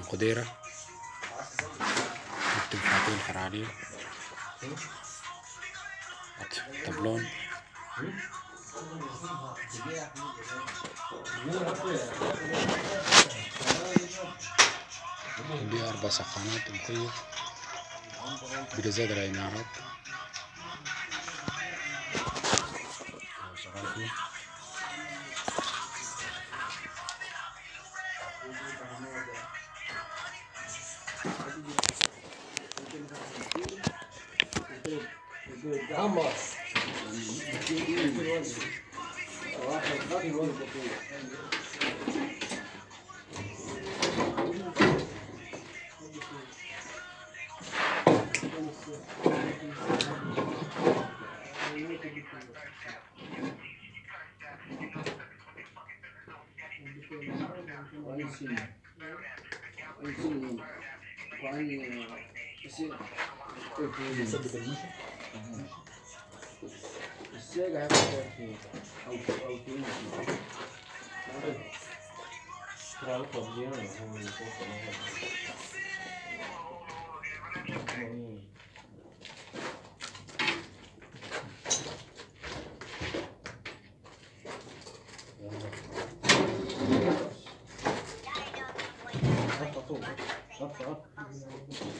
القديرة نكتب فاتين الحرارية. طبلون. عندي أربع سخانات مكيف برزاد العمارات. شغال فيه good, good I see. I see. Chega, é aqui. Altinho aqui. Claro, pobrezinho, não vou me colocar. Up, up, up.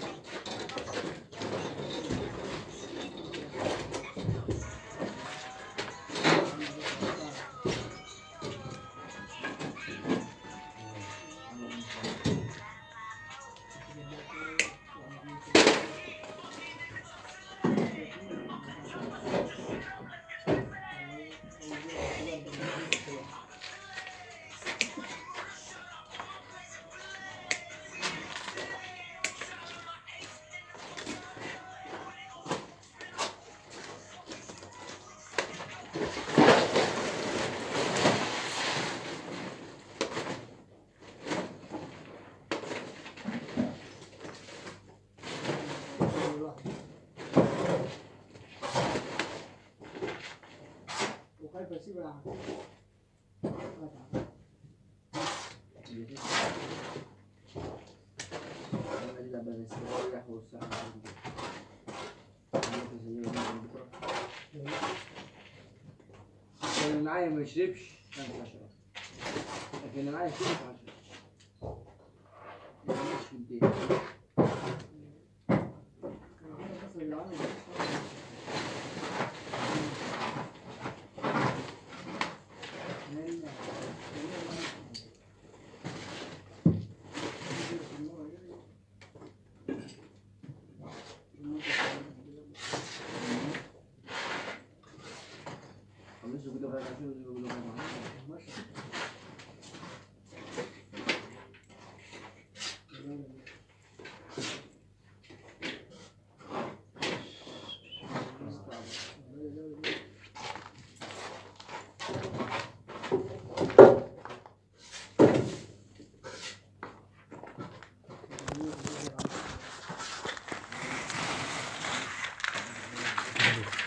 اللي معايا ما يشربش لكن معايا يشرب عشرة خلصوا كده بقى عشان يقولوا لهم ماشي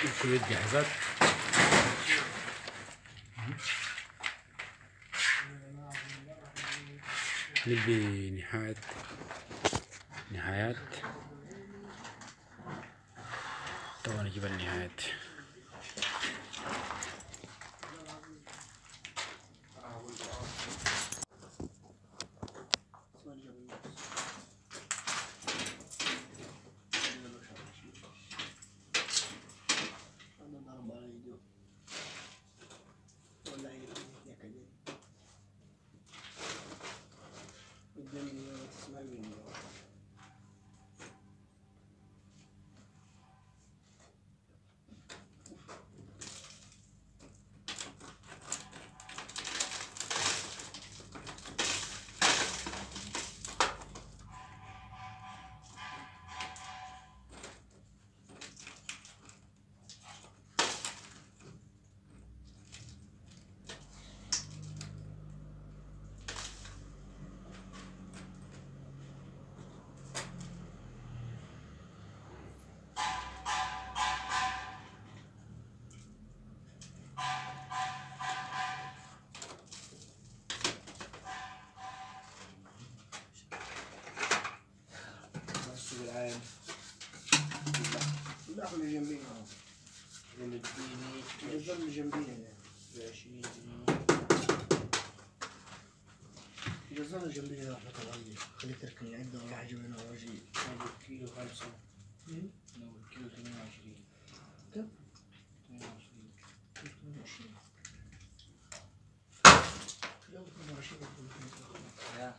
الكويت جاهزات نبي نهاية نهايات. طبعا نجيب النهايات الجزر اللي جنبينا بعشرين جنيه. الجزر اللي جنبينا رحمة الله عليه خليه تركن العدة ولا حاجة بينه وجهي نقول كيلو خمسة. مم. نقول كيلو ثمانية وعشرين. كم؟ ثمانية وعشرين. يلا كنا رشيد لا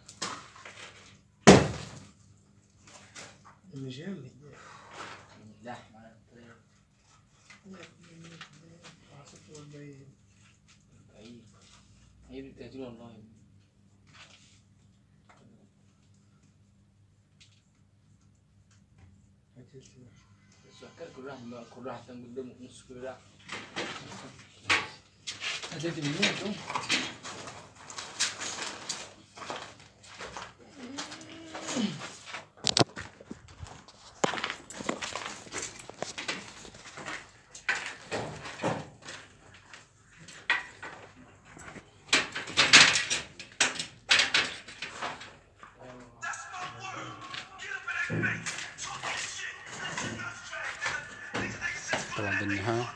هي بالتهجير والله بس فكر كل واحد ما كل واحد كان قدامه نص كيلو لحم هتلاقي منين طبعا بالنهاية.